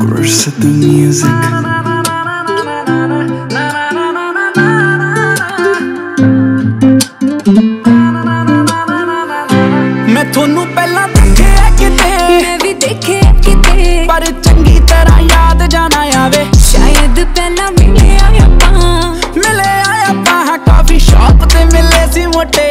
Curse the music. ਮੈਂ ਤੁਹਾਨੂੰ ਪਹਿਲਾਂ ਦੇਖਿਆ ਕਿਤੇ। ਮੈਂ ਵੀ ਦੇਖਿਆ ਕਿਤੇ। ਪਰ ਚੰਗੀ ਤਰ੍ਹਾਂ ਯਾਦ ਜਾਣਾ ਆਵੇ। ਸ਼ਾਇਦ ਪਹਿਲਾਂ ਮਿਲਿਆ ਆਪਾਂ। ਮਿਲੇ ਆਪਾਂ ਕਾਫੀ ਸ਼ਾਪ ਤੇ ਮਿਲੇ ਸੀ ਮੋਟੇ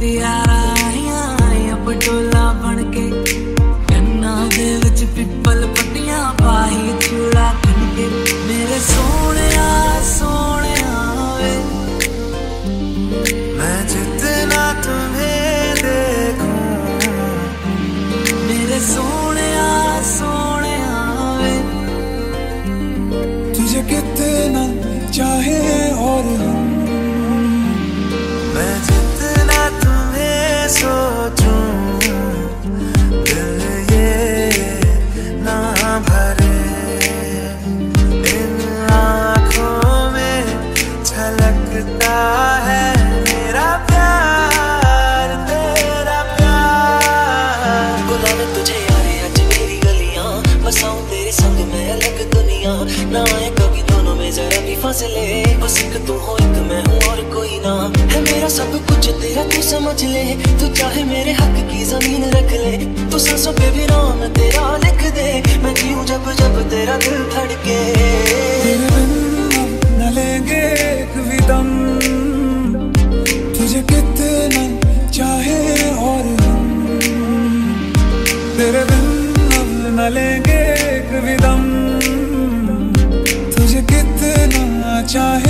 the eye. ना आए कभी दोनों में जरा भी फासले बस एक तू हो, एक मैं हूँ और कोई ना। है मेरा सब कुछ, तेरा तू समझ ले। तू चाहे मेरे हक की ज़मीन रख ले। तू सांसों पे भी नाम तेरा लिख दे। मैं जीऊं जब जब तेरा दिल धड़के। लेंगे एक भी तुझे कितना चाहे और हम। तेरे बिन न लेंगे एक भी चाहे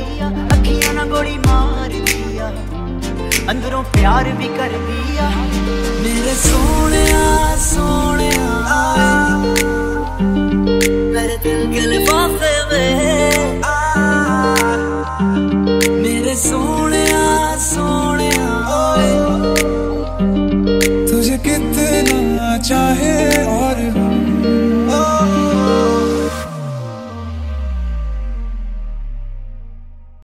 ਆ ਅੱਖੀਆਂ ਨਾਲ ਗੋਲੀ ਮਾਰਦੀ ਆ ਅੰਦਰੋਂ ਪਿਆਰ ਵੀ ਕਰਦੀ ਆ ਮੇਰੇ ਸੋਹਣਿਆ ਸੋਹਣਿਆ, ਮੇਰੇ ਦਿਲ ਕੇ ਲਿਫਾਫੇ ਵਿੱਚ ਮੇਰੇ ਸੋਹਣਿਆ ਸੋਹਣਿਆ, ਓਏ। ਤੁਝੇ ਕਿਤਨਾ ਚਾਹੇ